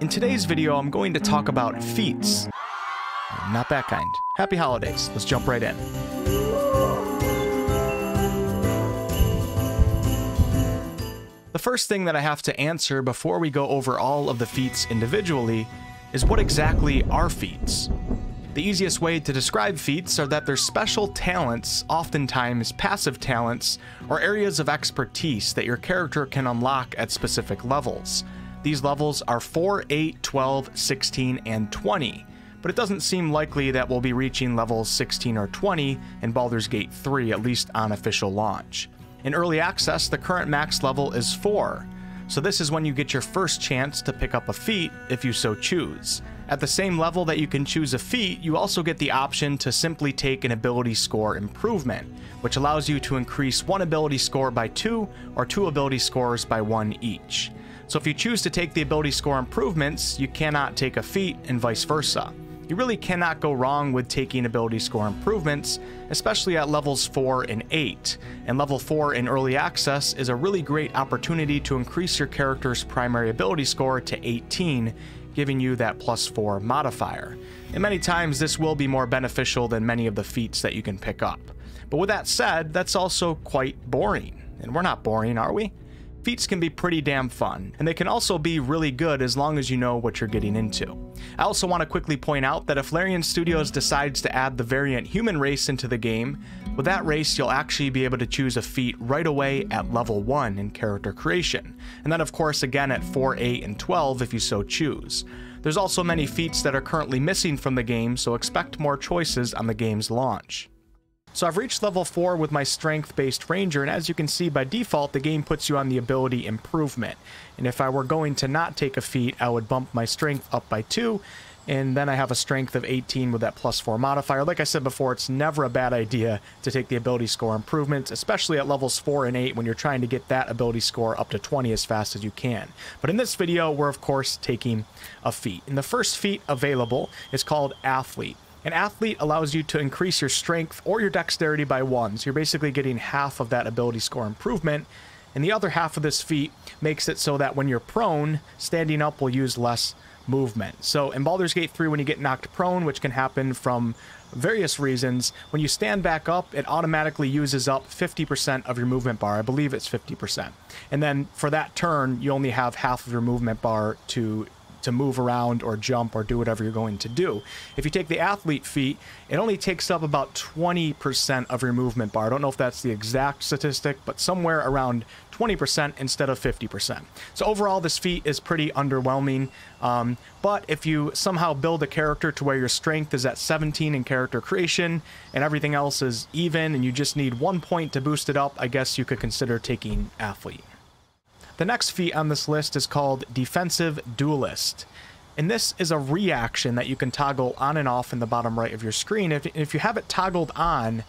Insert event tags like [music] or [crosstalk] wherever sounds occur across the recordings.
In today's video, I'm going to talk about feats. Not that kind. Happy holidays. Let's jump right in. The first thing that I have to answer before we go over all of the feats individually is what exactly are feats? The easiest way to describe feats are that they're special talents, oftentimes passive talents, or areas of expertise that your character can unlock at specific levels. These levels are 4, 8, 12, 16, and 20, but it doesn't seem likely that we'll be reaching levels 16 or 20 in Baldur's Gate 3, at least on official launch. In early access, the current max level is 4, so this is when you get your first chance to pick up a feat if you so choose. At the same level that you can choose a feat, you also get the option to simply take an ability score improvement, which allows you to increase one ability score by 2 or two ability scores by 1 each. So if you choose to take the ability score improvements, you cannot take a feat and vice versa. You really cannot go wrong with taking ability score improvements, especially at levels 4 and 8. And level 4 in early access is a really great opportunity to increase your character's primary ability score to 18, giving you that plus 4 modifier. And many times this will be more beneficial than many of the feats that you can pick up. But with that said, that's also quite boring. And we're not boring, are we? Feats can be pretty damn fun, and they can also be really good as long as you know what you're getting into. I also want to quickly point out that if Larian Studios decides to add the variant human race into the game, with that race you'll actually be able to choose a feat right away at level 1 in character creation, and then of course again at 4, 8, and 12 if you so choose. There's also many feats that are currently missing from the game, so expect more choices on the game's launch. So I've reached level 4 with my strength-based ranger, and as you can see by default, the game puts you on the ability improvement. And if I were going to not take a feat, I would bump my strength up by 2, and then I have a strength of 18 with that plus 4 modifier. Like I said before, it's never a bad idea to take the ability score improvements, especially at levels 4 and 8 when you're trying to get that ability score up to 20 as fast as you can. But in this video, we're of course taking a feat. And the first feat available is called Athlete. An athlete allows you to increase your strength or your dexterity by one, so you're basically getting half of that ability score improvement. And the other half of this feat makes it so that when you're prone, standing up will use less movement. So in Baldur's Gate 3, when you get knocked prone, which can happen from various reasons, when you stand back up, it automatically uses up 50% of your movement bar. I believe it's 50%. And then for that turn, you only have half of your movement bar to to move around or jump or do whatever you're going to do. If you take the athlete feat, it only takes up about 20% of your movement bar. I don't know if that's the exact statistic, but somewhere around 20% instead of 50%. So overall, this feat is pretty underwhelming. Um, but if you somehow build a character to where your strength is at 17 in character creation and everything else is even and you just need one point to boost it up, I guess you could consider taking athlete. The next feat on this list is called Defensive Duelist. And this is a reaction that you can toggle on and off in the bottom right of your screen. If, if you have it toggled on,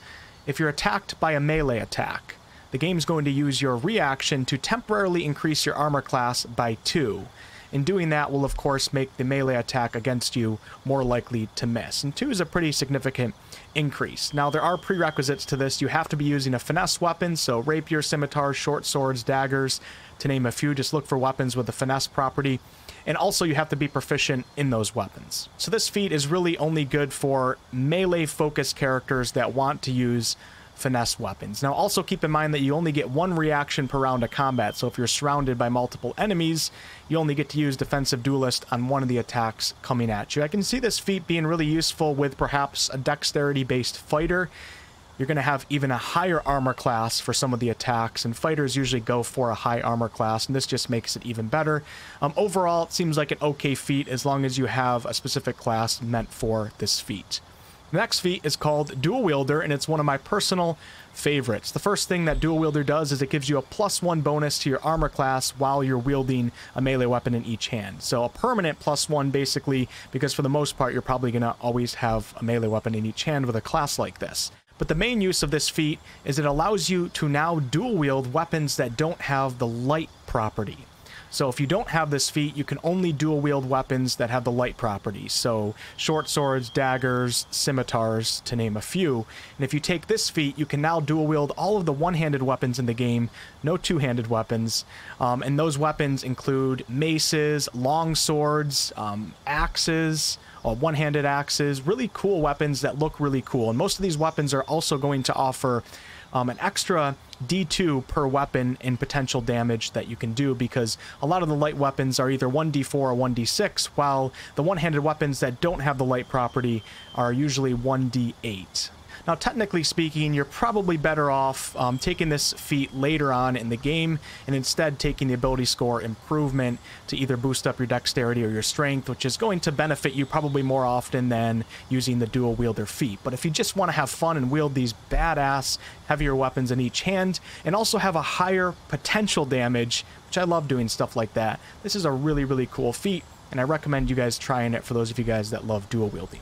if you're attacked by a melee attack, the game's going to use your reaction to temporarily increase your armor class by 2. And doing that will of course make the melee attack against you more likely to miss. And 2 is a pretty significant increase. Now there are prerequisites to this. You have to be using a finesse weapon, so rapier, scimitar, short swords, daggers, to name a few. Just look for weapons with a finesse property. And also you have to be proficient in those weapons. So this feat is really only good for melee focused characters that want to use finesse weapons. Now also keep in mind that you only get one reaction per round of combat, so if you're surrounded by multiple enemies, you only get to use defensive duelist on one of the attacks coming at you. I can see this feat being really useful with perhaps a dexterity based fighter you're going to have even a higher armor class for some of the attacks, and fighters usually go for a high armor class, and this just makes it even better. Um, overall, it seems like an okay feat as long as you have a specific class meant for this feat. The next feat is called Dual Wielder, and it's one of my personal favorites. The first thing that Dual Wielder does is it gives you a plus one bonus to your armor class while you're wielding a melee weapon in each hand. So a permanent plus one basically, because for the most part you're probably going to always have a melee weapon in each hand with a class like this. But the main use of this feat is it allows you to now dual wield weapons that don't have the light property. So if you don't have this feat, you can only dual wield weapons that have the light properties. So short swords, daggers, scimitars, to name a few. And if you take this feat, you can now dual wield all of the one-handed weapons in the game, no two-handed weapons. Um, and those weapons include maces, long swords, um, axes, uh, one-handed axes, really cool weapons that look really cool. And most of these weapons are also going to offer um, an extra D2 per weapon in potential damage that you can do because a lot of the light weapons are either 1d4 or 1d6, while the one-handed weapons that don't have the light property are usually 1d8. Now, technically speaking, you're probably better off um, taking this feat later on in the game and instead taking the ability score improvement to either boost up your dexterity or your strength, which is going to benefit you probably more often than using the dual wielder feat. But if you just want to have fun and wield these badass heavier weapons in each hand and also have a higher potential damage, which I love doing stuff like that, this is a really, really cool feat, and I recommend you guys trying it for those of you guys that love dual wielding.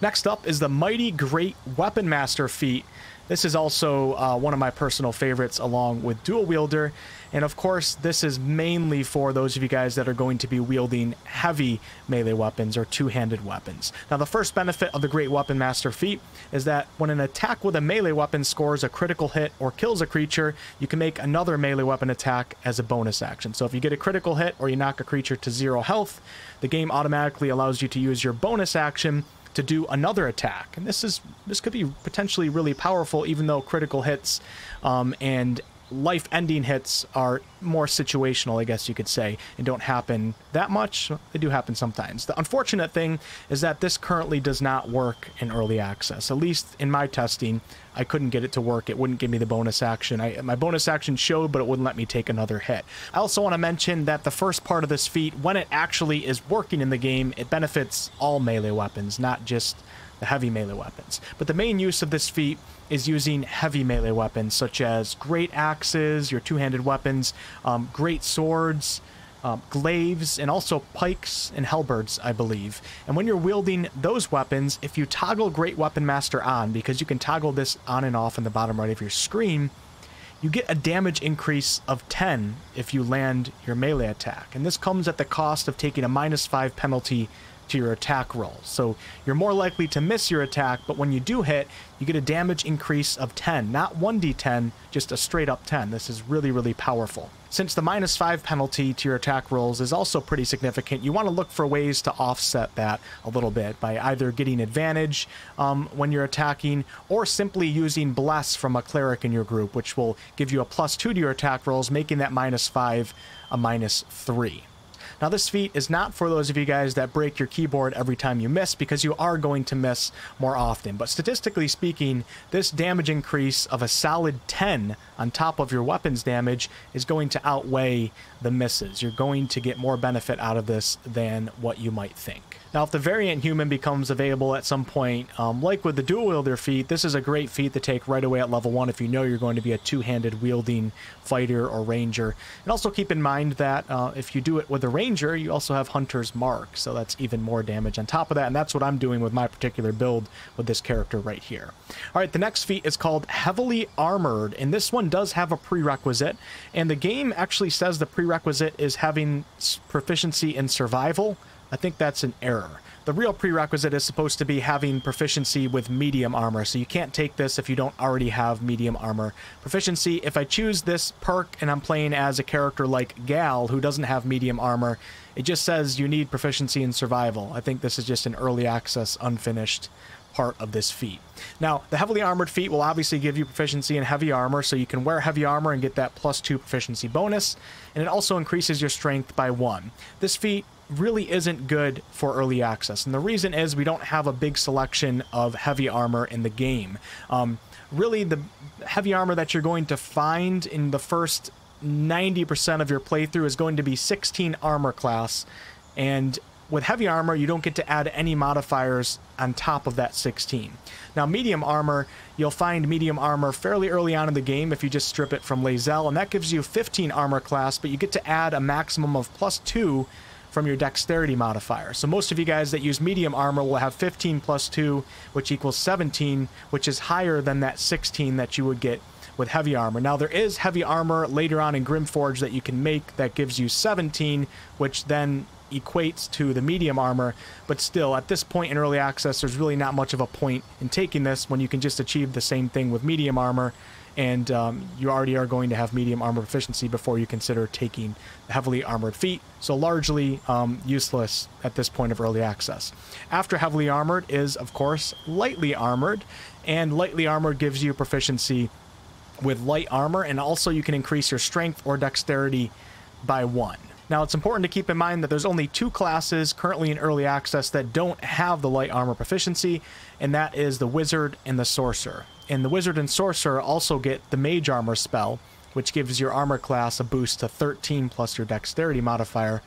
Next up is the Mighty Great Weapon Master feat. This is also uh, one of my personal favorites along with Dual Wielder. And of course, this is mainly for those of you guys that are going to be wielding heavy melee weapons or two-handed weapons. Now, the first benefit of the Great Weapon Master feat is that when an attack with a melee weapon scores a critical hit or kills a creature, you can make another melee weapon attack as a bonus action. So if you get a critical hit or you knock a creature to zero health, the game automatically allows you to use your bonus action to do another attack. And this is this could be potentially really powerful, even though critical hits um, and life-ending hits are more situational, I guess you could say, and don't happen that much. They do happen sometimes. The unfortunate thing is that this currently does not work in early access. At least in my testing, I couldn't get it to work. It wouldn't give me the bonus action. I, my bonus action showed, but it wouldn't let me take another hit. I also want to mention that the first part of this feat, when it actually is working in the game, it benefits all melee weapons, not just the heavy melee weapons. But the main use of this feat is using heavy melee weapons such as great axes, your two-handed weapons, um, great swords, um, glaives, and also pikes and halberds, I believe. And when you're wielding those weapons, if you toggle Great Weapon Master on, because you can toggle this on and off in the bottom right of your screen, you get a damage increase of 10 if you land your melee attack. And this comes at the cost of taking a minus 5 penalty to your attack roll. So you're more likely to miss your attack, but when you do hit, you get a damage increase of 10. Not 1d10, just a straight up 10. This is really, really powerful. Since the minus 5 penalty to your attack rolls is also pretty significant, you want to look for ways to offset that a little bit by either getting advantage um, when you're attacking or simply using Bless from a cleric in your group, which will give you a plus 2 to your attack rolls, making that minus 5 a minus 3. Now this feat is not for those of you guys that break your keyboard every time you miss because you are going to miss more often. But statistically speaking, this damage increase of a solid 10 on top of your weapons damage is going to outweigh the misses. You're going to get more benefit out of this than what you might think. Now, if the variant human becomes available at some point, um, like with the dual wielder feat, this is a great feat to take right away at level 1 if you know you're going to be a two-handed wielding fighter or ranger. And also keep in mind that uh, if you do it with a ranger, you also have Hunter's Mark, so that's even more damage on top of that, and that's what I'm doing with my particular build with this character right here. Alright, the next feat is called Heavily Armored, and this one does have a prerequisite, and the game actually says the prerequisite is having proficiency in survival, I think that's an error. The real prerequisite is supposed to be having proficiency with medium armor, so you can't take this if you don't already have medium armor. Proficiency, if I choose this perk and I'm playing as a character like Gale, who doesn't have medium armor, it just says you need proficiency in survival. I think this is just an early access, unfinished part of this feat. Now, the heavily armored feat will obviously give you proficiency in heavy armor, so you can wear heavy armor and get that plus two proficiency bonus, and it also increases your strength by one. This feat really isn't good for early access. And the reason is we don't have a big selection of heavy armor in the game. Um, really, the heavy armor that you're going to find in the first 90% of your playthrough is going to be 16 armor class. And with heavy armor, you don't get to add any modifiers on top of that 16. Now, medium armor, you'll find medium armor fairly early on in the game if you just strip it from Lae'zel, and that gives you 15 armor class, but you get to add a maximum of plus 2 from your dexterity modifier. So most of you guys that use medium armor will have 15 plus 2, which equals 17, which is higher than that 16 that you would get with heavy armor. Now, there is heavy armor later on in Grymforge that you can make that gives you 17, which then equates to the medium armor, but still, at this point in early access, there's really not much of a point in taking this when you can just achieve the same thing with medium armor, and um, you already are going to have medium armor proficiency before you consider taking heavily armored feat, so largely um, useless at this point of early access. After heavily armored is, of course, lightly armored, and lightly armored gives you proficiency with light armor, and also you can increase your strength or dexterity by one. Now, it's important to keep in mind that there's only two classes currently in early access that don't have the light armor proficiency, and that is the Wizard and the Sorcerer. And the Wizard and Sorcerer also get the Mage Armor spell, which gives your armor class a boost to 13 plus your dexterity modifier.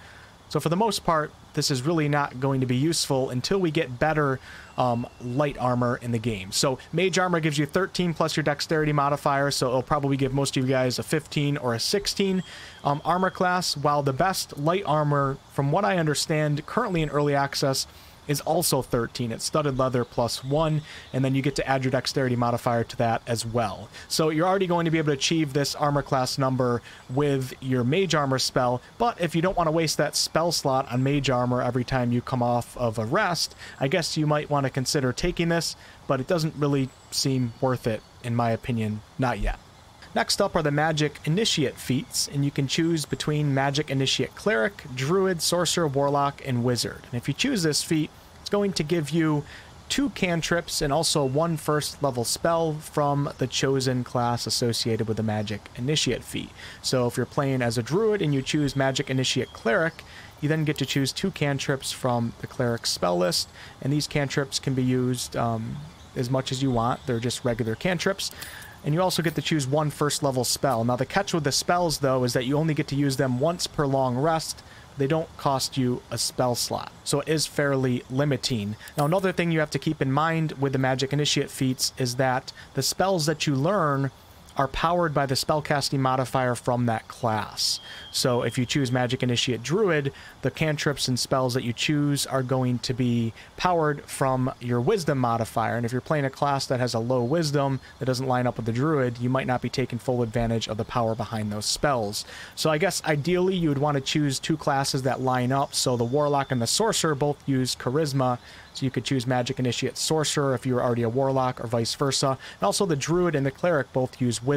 So for the most part, this is really not going to be useful until we get better um, light armor in the game. So mage armor gives you 13 plus your dexterity modifier, so it'll probably give most of you guys a 15 or a 16 um, armor class, while the best light armor, from what I understand, currently in early access, is also 13. It's studded leather plus 1, and then you get to add your dexterity modifier to that as well. So you're already going to be able to achieve this armor class number with your mage armor spell, but if you don't want to waste that spell slot on mage armor every time you come off of a rest, I guess you might want to consider taking this, but it doesn't really seem worth it, in my opinion, not yet. Next up are the Magic Initiate feats, and you can choose between Magic Initiate Cleric, Druid, Sorcerer, Warlock, and Wizard. And if you choose this feat, it's going to give you two cantrips and also one first level spell from the chosen class associated with the Magic Initiate feat. So if you're playing as a Druid and you choose Magic Initiate Cleric, you then get to choose two cantrips from the Cleric spell list, and these cantrips can be used um, as much as you want. They're just regular cantrips. And you also get to choose one first level spell. Now the catch with the spells though is that you only get to use them once per long rest. They don't cost you a spell slot, so it is fairly limiting. Now another thing you have to keep in mind with the Magic Initiate feats is that the spells that you learn are powered by the spellcasting modifier from that class. So if you choose Magic Initiate Druid, the cantrips and spells that you choose are going to be powered from your Wisdom modifier. And if you're playing a class that has a low Wisdom that doesn't line up with the Druid, you might not be taking full advantage of the power behind those spells. So I guess ideally you would want to choose two classes that line up. So the Warlock and the Sorcerer both use Charisma, so you could choose Magic Initiate Sorcerer if you were already a Warlock or vice versa. And also the Druid and the Cleric both use Wisdom.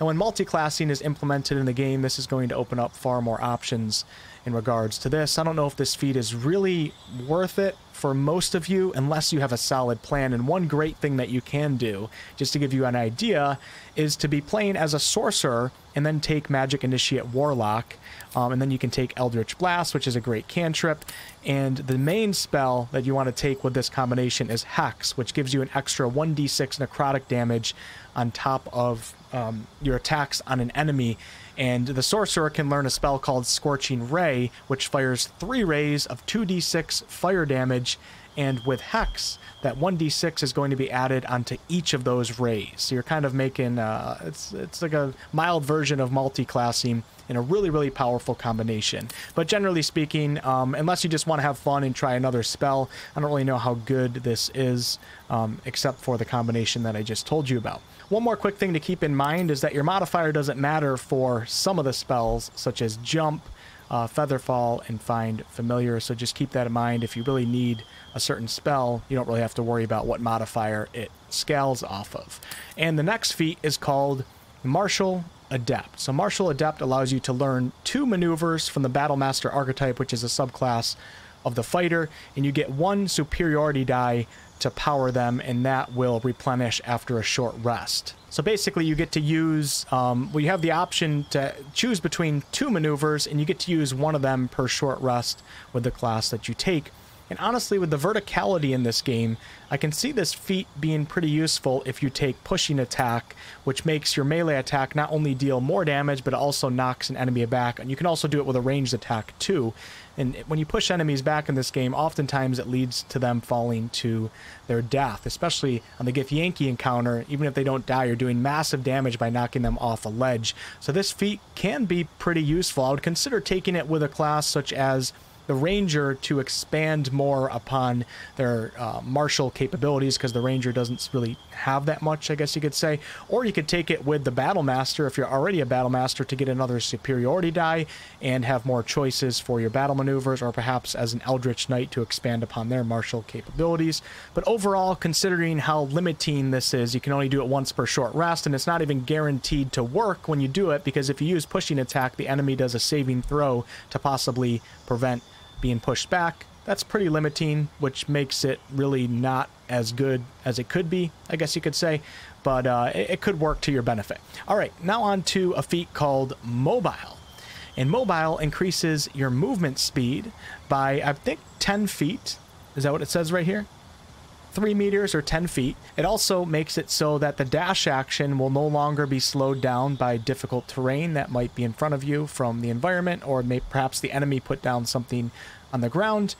And when multi-classing is implemented in the game, this is going to open up far more options in regards to this. I don't know if this feat is really worth it for most of you unless you have a solid plan. And one great thing that you can do, just to give you an idea, is to be playing as a sorcerer and then take Magic Initiate Warlock. Um, and then you can take Eldritch Blast, which is a great cantrip. And the main spell that you want to take with this combination is Hex, which gives you an extra 1d6 necrotic damage on top of um, your attacks on an enemy. And the sorcerer can learn a spell called Scorching Ray, which fires three rays of 2d6 fire damage. And with Hex, that 1d6 is going to be added onto each of those rays. So you're kind of making, uh, it's, it's like a mild version of multi-classing in a really, really powerful combination. But generally speaking, um, unless you just want to have fun and try another spell, I don't really know how good this is, um, except for the combination that I just told you about. One more quick thing to keep in mind is that your modifier doesn't matter for some of the spells, such as Jump, uh, Featherfall, and Find Familiar, so just keep that in mind. If you really need a certain spell, you don't really have to worry about what modifier it scales off of. And the next feat is called Martial Adept. So Martial Adept allows you to learn two maneuvers from the Battlemaster archetype, which is a subclass of the fighter, and you get one superiority die to power them, and that will replenish after a short rest. So basically, you get to use, um, well, you have the option to choose between two maneuvers, and you get to use one of them per short rest with the class that you take. And honestly, with the verticality in this game, I can see this feat being pretty useful if you take pushing attack, which makes your melee attack not only deal more damage, but also knocks an enemy back. And you can also do it with a ranged attack too. And when you push enemies back in this game, oftentimes it leads to them falling to their death, especially on the Githyanki encounter. Even if they don't die, you're doing massive damage by knocking them off a ledge. So this feat can be pretty useful. I would consider taking it with a class such as the Ranger to expand more upon their uh, martial capabilities because the Ranger doesn't really have that much, I guess you could say. Or you could take it with the Battle Master if you're already a Battle Master to get another superiority die and have more choices for your battle maneuvers, or perhaps as an Eldritch Knight to expand upon their martial capabilities. But overall, considering how limiting this is, you can only do it once per short rest, and it's not even guaranteed to work when you do it because if you use pushing attack, the enemy does a saving throw to possibly prevent being pushed back. That's pretty limiting, which makes it really not as good as it could be, I guess you could say, but uh, it, it could work to your benefit. All right, now on to a feat called Mobile. And Mobile increases your movement speed by, I think, 10 feet. Is that what it says right here? 3 meters or 10 feet. It also makes it so that the dash action will no longer be slowed down by difficult terrain that might be in front of you from the environment, or may, perhaps the enemy put down something on the ground.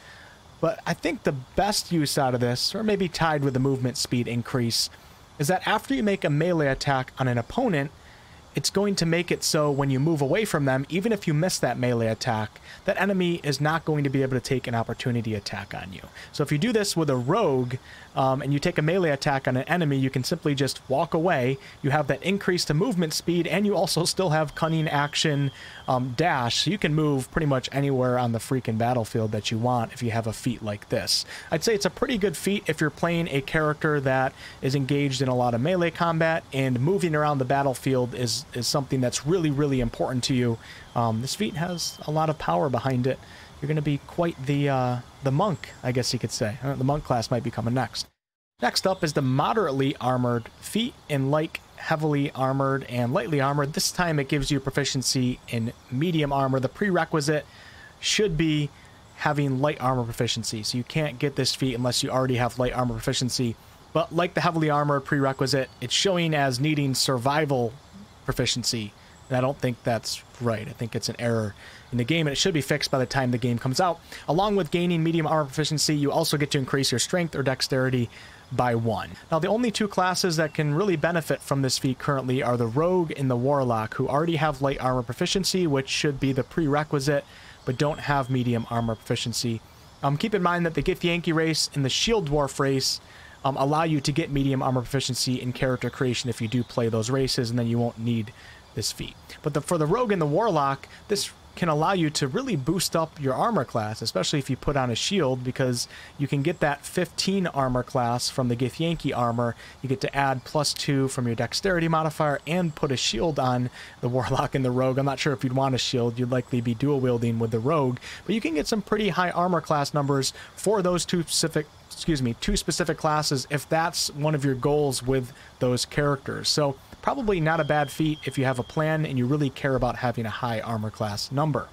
But I think the best use out of this, or maybe tied with the movement speed increase, is that after you make a melee attack on an opponent, it's going to make it so when you move away from them, even if you miss that melee attack, that enemy is not going to be able to take an opportunity attack on you. So if you do this with a rogue, um, and you take a melee attack on an enemy, you can simply just walk away. You have that increase to movement speed, and you also still have cunning action um, dash, so you can move pretty much anywhere on the freaking battlefield that you want if you have a feat like this. I'd say it's a pretty good feat if you're playing a character that is engaged in a lot of melee combat, and moving around the battlefield is, is something that's really, really important to you. Um, this feat has a lot of power behind it you're going to be quite the uh, the monk, I guess you could say. Uh, the monk class might be coming next. Next up is the moderately armored feat, and like heavily armored and lightly armored, this time it gives you proficiency in medium armor. The prerequisite should be having light armor proficiency, so you can't get this feat unless you already have light armor proficiency. But like the heavily armored prerequisite, it's showing as needing survival proficiency, and I don't think that's right. I think it's an error in the game, and it should be fixed by the time the game comes out. Along with gaining medium armor proficiency, you also get to increase your strength or dexterity by one. Now, the only two classes that can really benefit from this feat currently are the Rogue and the Warlock, who already have light armor proficiency, which should be the prerequisite, but don't have medium armor proficiency. Um, keep in mind that the Githyanki race and the Shield Dwarf race um, allow you to get medium armor proficiency in character creation if you do play those races, and then you won't need this feat. But the, for the Rogue and the Warlock, this can allow you to really boost up your armor class, especially if you put on a shield, because you can get that 15 armor class from the Githyanki armor. You get to add plus 2 from your dexterity modifier and put a shield on the Warlock and the Rogue. I'm not sure if you'd want a shield, you'd likely be dual wielding with the Rogue, but you can get some pretty high armor class numbers for those two specific excuse me, two specific classes if that's one of your goals with those characters. So Probably not a bad feat if you have a plan and you really care about having a high armor class number.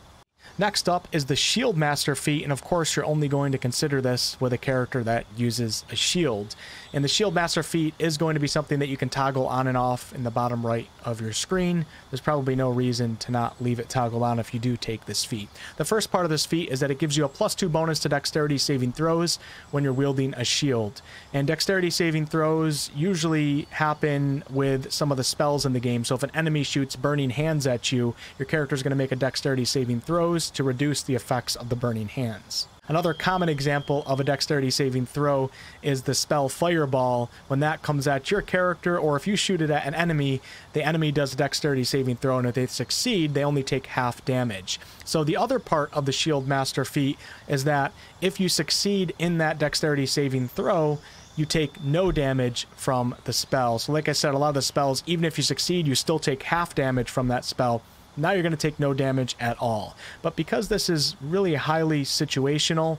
Next up is the Shield Master feat, and of course you're only going to consider this with a character that uses a shield. And the Shield Master feat is going to be something that you can toggle on and off in the bottom right of your screen. There's probably no reason to not leave it toggled on if you do take this feat. The first part of this feat is that it gives you a plus 2 bonus to dexterity saving throws when you're wielding a shield. And dexterity saving throws usually happen with some of the spells in the game. So if an enemy shoots burning hands at you, your character is going to make a dexterity saving to reduce the effects of the burning hands. Another common example of a dexterity saving throw is the spell Fireball. When that comes at your character, or if you shoot it at an enemy, the enemy does a dexterity saving throw, and if they succeed, they only take half damage. So the other part of the Shield Master feat is that if you succeed in that dexterity saving throw, you take no damage from the spell. So like I said, a lot of the spells, even if you succeed, you still take half damage from that spell now you're going to take no damage at all. But because this is really highly situational,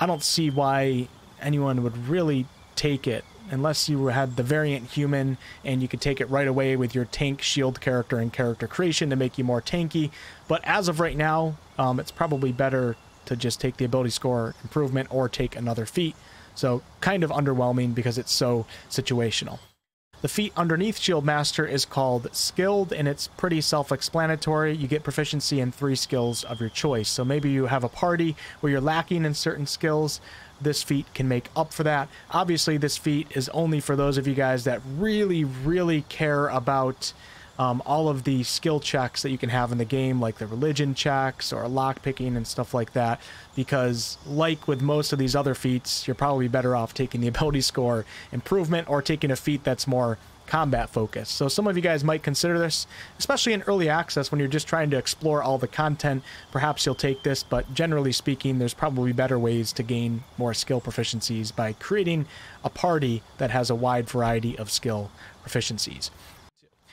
I don't see why anyone would really take it unless you had the variant human and you could take it right away with your tank shield character and character creation to make you more tanky. But as of right now, um, it's probably better to just take the ability score improvement or take another feat. So kind of underwhelming because it's so situational. The feat underneath Shield Master is called Skilled, and it's pretty self-explanatory. You get proficiency in three skills of your choice. So maybe you have a party where you're lacking in certain skills. This feat can make up for that. Obviously, this feat is only for those of you guys that really, really care about um, all of the skill checks that you can have in the game, like the religion checks or lockpicking and stuff like that. Because, like with most of these other feats, you're probably better off taking the [laughs] ability score improvement or taking a feat that's more combat focused. So some of you guys might consider this, especially in early access when you're just trying to explore all the content. Perhaps you'll take this, but generally speaking, there's probably better ways to gain more skill proficiencies by creating a party that has a wide variety of skill proficiencies.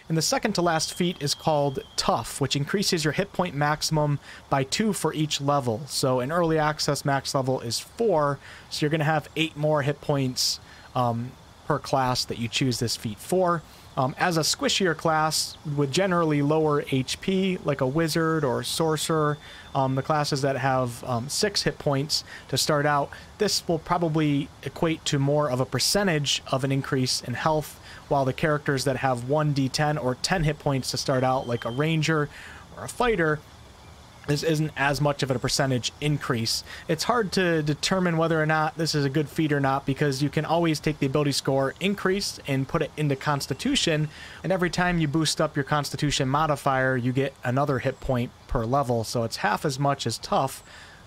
And the second to last feat is called Tough, which increases your hit point maximum by two for each level. So an early access, max level is four, so you're going to have eight more hit points um, per class that you choose this feat for. Um, as a squishier class with generally lower HP, like a wizard or sorcerer, um, the classes that have um, six hit points to start out, this will probably equate to more of a percentage of an increase in health, while the characters that have 1d10 or 10 hit points to start out, like a ranger or a fighter, this isn't as much of a percentage increase. It's hard to determine whether or not this is a good feat or not because you can always take the ability score increase and put it into Constitution, and every time you boost up your Constitution modifier, you get another hit point per level, so it's half as much as tough.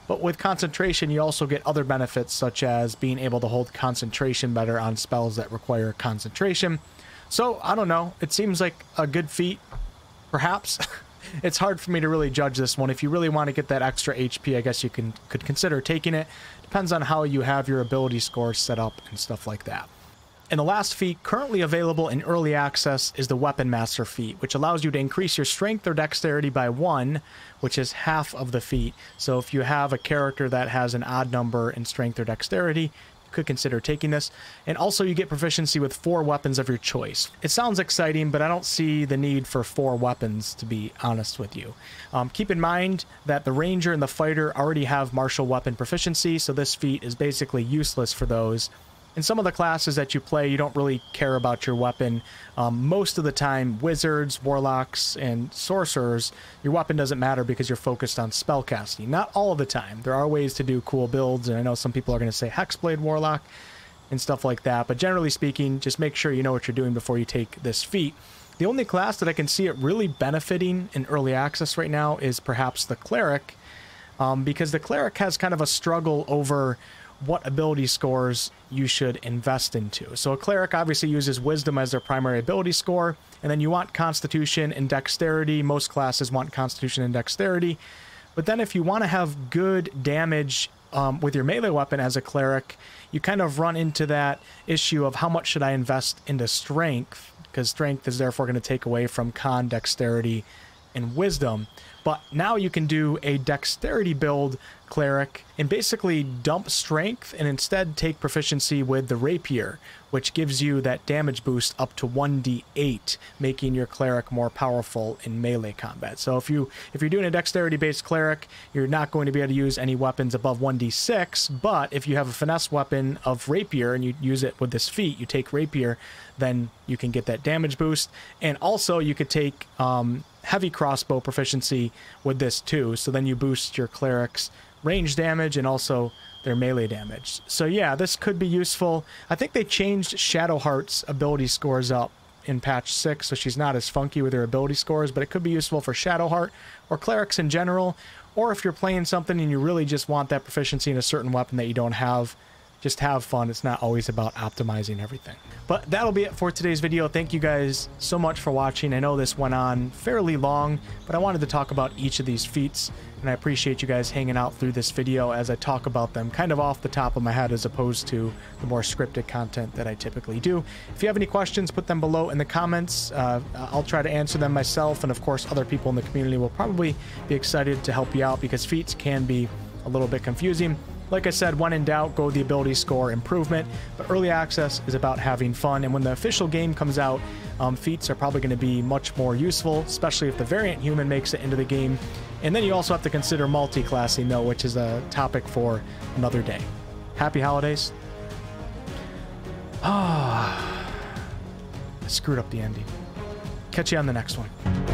But with concentration, you also get other benefits such as being able to hold concentration better on spells that require concentration. So, I don't know. It seems like a good feat, perhaps. [laughs] it's hard for me to really judge this one. If you really want to get that extra HP, I guess you can could consider taking it. Depends on how you have your ability score set up and stuff like that. And the last feat currently available in early access is the Weapon Master feat, which allows you to increase your strength or dexterity by one, which is half of the feat. So if you have a character that has an odd number in strength or dexterity, you could consider taking this. And also you get proficiency with four weapons of your choice. It sounds exciting, but I don't see the need for four weapons, to be honest with you. Um, keep in mind that the ranger and the fighter already have martial weapon proficiency, so this feat is basically useless for those in some of the classes that you play, you don't really care about your weapon. Um, most of the time, wizards, warlocks, and sorcerers, your weapon doesn't matter because you're focused on spellcasting. Not all of the time. There are ways to do cool builds, and I know some people are going to say Hexblade Warlock and stuff like that, but generally speaking, just make sure you know what you're doing before you take this feat. The only class that I can see it really benefiting in early access right now is perhaps the Cleric, um, because the Cleric has kind of a struggle over what ability scores you should invest into. So a cleric obviously uses wisdom as their primary ability score, and then you want constitution and dexterity. Most classes want constitution and dexterity. But then if you want to have good damage um, with your melee weapon as a cleric, you kind of run into that issue of how much should I invest into strength, because strength is therefore going to take away from con, dexterity, and wisdom. But now you can do a dexterity build cleric and basically dump strength and instead take proficiency with the rapier, which gives you that damage boost up to 1d8, making your cleric more powerful in melee combat. So if you if you're doing a dexterity based cleric, you're not going to be able to use any weapons above 1d6, but if you have a finesse weapon of rapier and you use it with this feat, you take rapier, then you can get that damage boost. And also you could take um, heavy crossbow proficiency with this too. So then you boost your cleric's range damage and also their melee damage. So yeah, this could be useful. I think they changed Shadowheart's ability scores up in patch 6, so she's not as funky with her ability scores, but it could be useful for Shadowheart or clerics in general, or if you're playing something and you really just want that proficiency in a certain weapon that you don't have, just have fun. It's not always about optimizing everything. But that'll be it for today's video. Thank you guys so much for watching. I know this went on fairly long, but I wanted to talk about each of these feats, and I appreciate you guys hanging out through this video as I talk about them kind of off the top of my head as opposed to the more scripted content that I typically do. If you have any questions, put them below in the comments. Uh, I'll try to answer them myself, and of course, other people in the community will probably be excited to help you out because feats can be a little bit confusing. Like I said, when in doubt, go the ability score improvement, but early access is about having fun, and when the official game comes out, um, feats are probably going to be much more useful, especially if the variant human makes it into the game. And then you also have to consider multi-classing, though, which is a topic for another day. Happy holidays. Ah, [sighs] I screwed up the ending. Catch you on the next one.